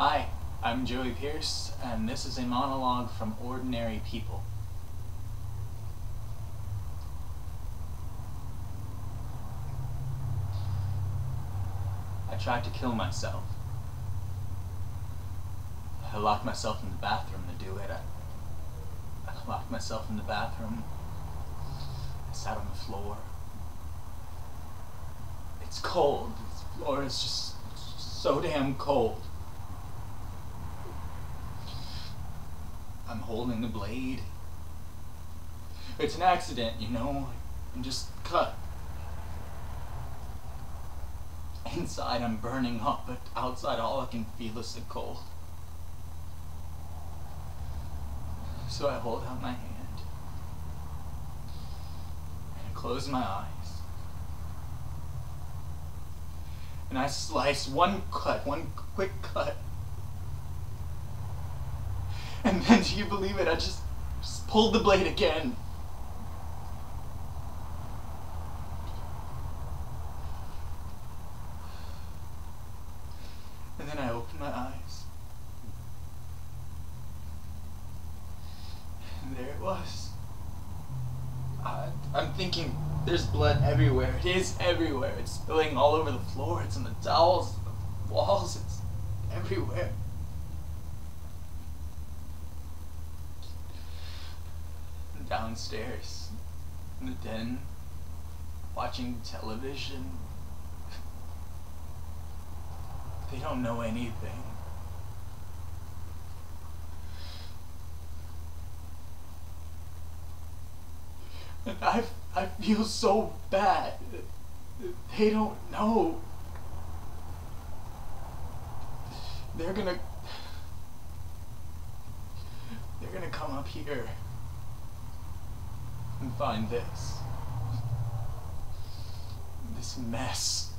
Hi, I'm Joey Pierce, and this is a monologue from Ordinary People. I tried to kill myself. I locked myself in the bathroom to do it. I, I locked myself in the bathroom. I sat on the floor. It's cold. This floor is just so damn cold. I'm holding the blade. It's an accident, you know? I'm just cut. Inside I'm burning up, but outside all I can feel is the cold. So I hold out my hand. And I close my eyes. And I slice one cut, one quick cut. And then, do you believe it? I just, just pulled the blade again. And then I opened my eyes. And there it was. I, I'm thinking, there's blood everywhere. It is everywhere. It's spilling all over the floor. It's on the towels, the walls. It's everywhere. Downstairs in the den watching television. They don't know anything. And I, I feel so bad. They don't know. They're gonna. They're gonna come up here and find this. This mess.